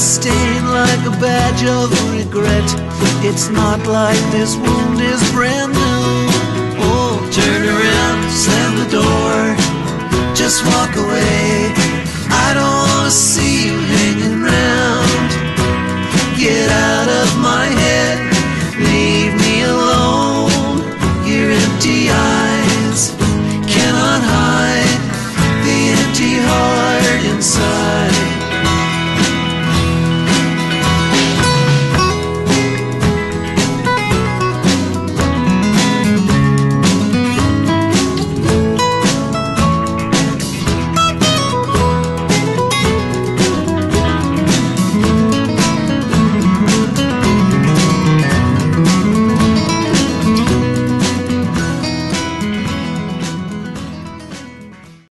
Stain like a badge of regret. It's not like this wound is brand new. Oh, turn around, slam the door, just walk away. I don't wanna see you hanging round. Get out of my head, leave me alone. Your empty eyes cannot hide the empty heart inside.